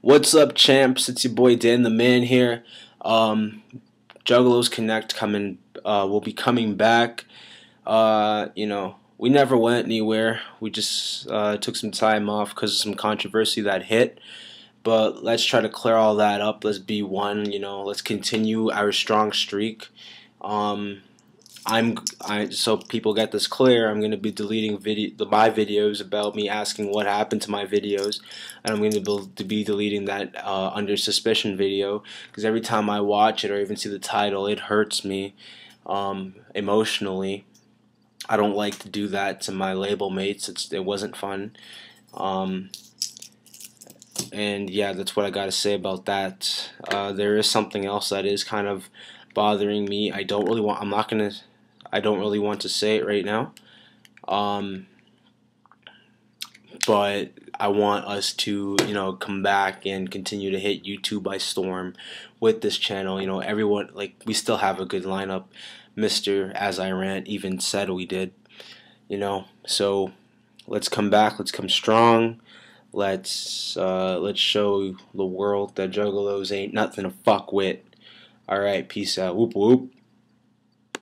What's up, champs? It's your boy Dan the Man here. Um, Juggalos Connect coming uh, will be coming back. Uh, you know, we never went anywhere. We just uh, took some time off because of some controversy that hit. But let's try to clear all that up. Let's be one. You know, let's continue our strong streak. Um, I'm I so people get this clear. I'm going to be deleting video my videos about me asking what happened to my videos, and I'm going to be, to be deleting that uh, under suspicion video because every time I watch it or even see the title, it hurts me um, emotionally. I don't like to do that to my label mates. It's it wasn't fun. Um, and yeah, that's what I got to say about that. Uh, there is something else that is kind of bothering me. I don't really want. I'm not gonna I don't really want to say it right now. Um, but I want us to, you know, come back and continue to hit YouTube by storm with this channel. You know, everyone, like, we still have a good lineup. Mr. As I Rant even said we did, you know, so let's come back. Let's come strong. Let's, uh, let's show the world that Juggalos ain't nothing to fuck with. Alright, peace out. Whoop whoop.